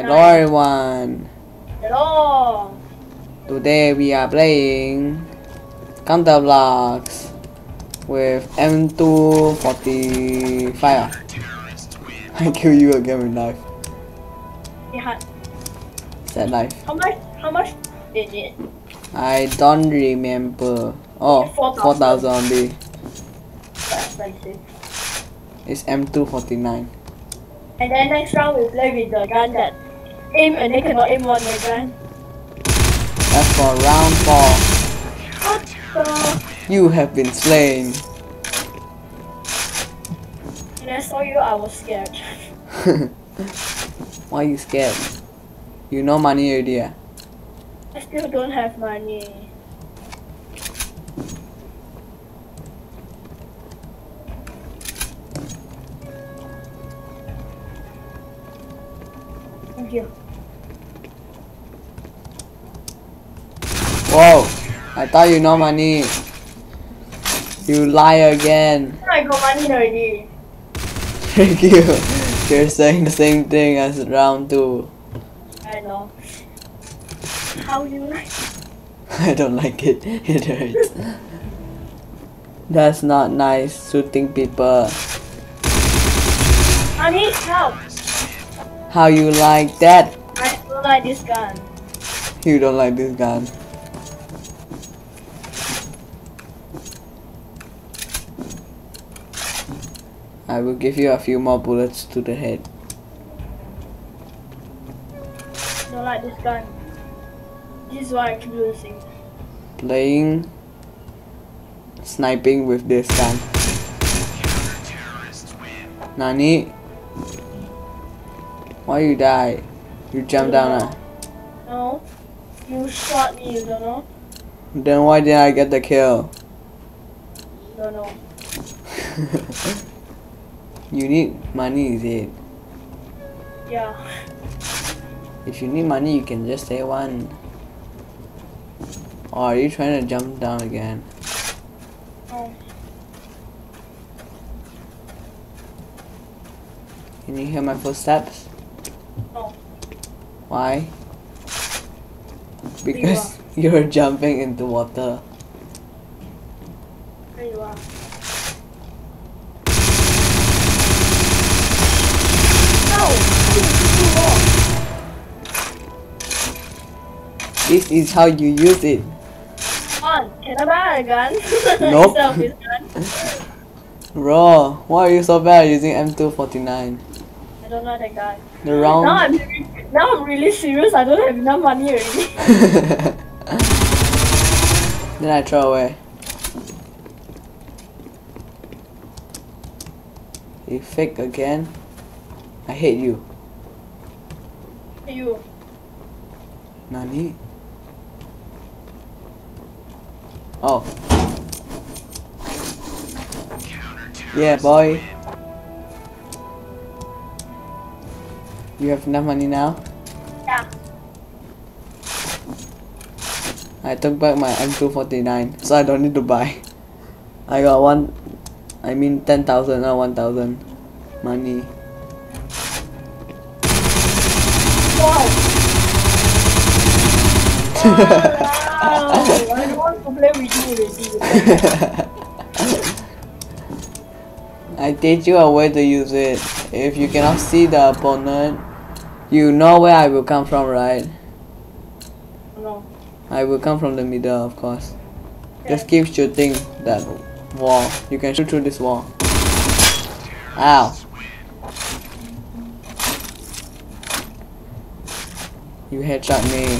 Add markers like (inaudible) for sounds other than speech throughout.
Hello everyone. Hello. Today we are playing Counter Blox with M245. ah. (laughs) I kill you again with knife. Yeah. Is that knife? How much? How much is it? I don't remember. Oh, 4,000. 4000 only. That's expensive. It's M249. And then next round we play with the gun that aim and they cannot aim on the gun. That's for round 4. What the? You have been slain. When I saw you, I was scared. (laughs) Why you scared? You know money ah? I still don't have money. Thank you. Whoa! I thought you know my money. You lie again. I got money already. Thank you. You're saying the same thing as round two. I know. How you like? (laughs) I don't like it. It hurts. That's not nice shooting people. I need help. How you like that? I don't like this gun. You don't like this gun. I will give you a few more bullets to the head. Don't like this gun. This is why I keep losing. Playing sniping with this gun. Nani? Why you die? You jump down ah? No. You shot me, you don't know? Then why didn't I get the kill? Don't know. (laughs) you need money is it? Yeah. If you need money you can just say one. Or are you trying to jump down again? No. Can you hear my footsteps? No. Why? Because (laughs) you're jumping into water. There you are. This is how you use it. On, can I buy a gun? (laughs) Nope. Instead of this gun. Bro, why are you so bad at using M249? I don't know that guy. The Now. I'm now I'm really serious. I don't have enough money already. (laughs) then I throw away. You fake again? I hate you. you. Nani? Oh. Yeah, boy. You have enough money now? Yeah. I took back my M249, so I don't need to buy. I got one, I mean 10,000, not 1,000 money. Wow. wow. I want to play with you already. I teach you a way to use it. If you cannot see the opponent, you know where I will come from, right? No. I will come from the middle, of course. Just keep shooting that wall. You can shoot through this wall. Ow. You headshot me.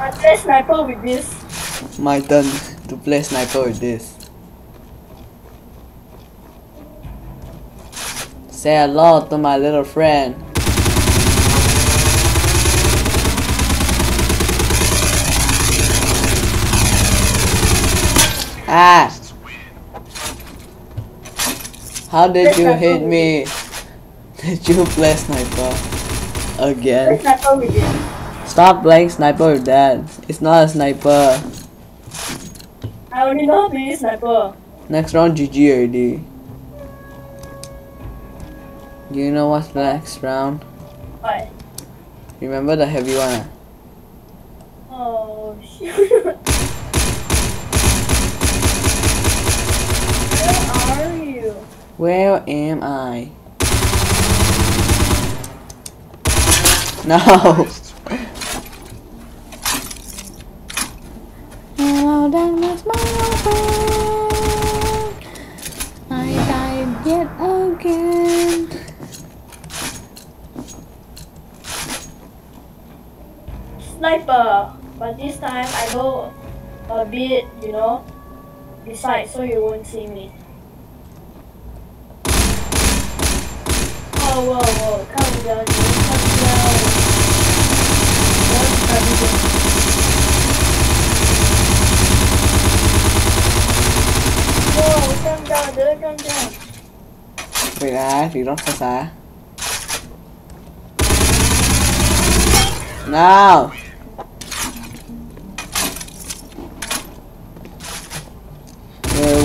I play sniper with this. My turn to play sniper with this. Say hello to my little friend. Ah! How did you hit me? (laughs) Did you play sniper? Again? sniper with this. Stop playing sniper with that. It's not a sniper. I only know how to sniper. Next round GG already. Do you know what's the next round? What? Remember the heavy one? ah? Oh (laughs) shoot. Where are you? Where am I? No. Hello, darkness, my old friend. I died yet again. Sniper. But this time I go a bit, you know, beside so you won't see me. Oh, whoa, whoa, calm down, calm down. Whoa, calm down, dude, calm down. Wait, ah, thì rất xa xa. No.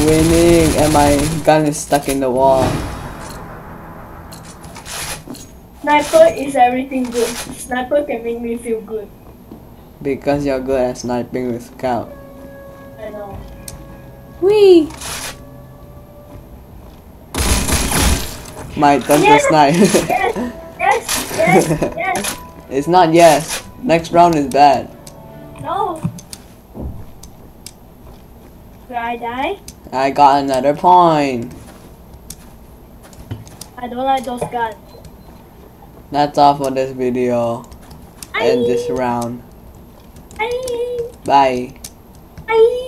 Winning, and my gun is stuck in the wall. Sniper is everything good. Sniper can make me feel good. Because you're good at sniping with scout. I know. Wee. My turn to Yes! snipe. Yes, (laughs) yes, yes, yes. it's not yes. Next round is bad. No. Will I die? I got another point. I don't like those guns. That's all for this video and this round. Bye. Bye. Bye.